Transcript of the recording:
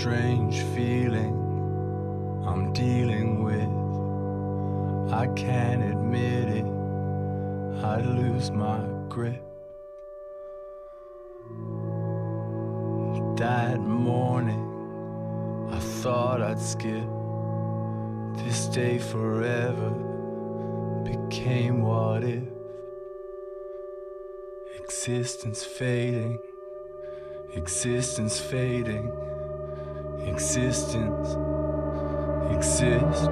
strange feeling I'm dealing with. I can't admit it, I lose my grip. That morning, I thought I'd skip this day forever. Became what if existence fading, existence fading, existence. Exist,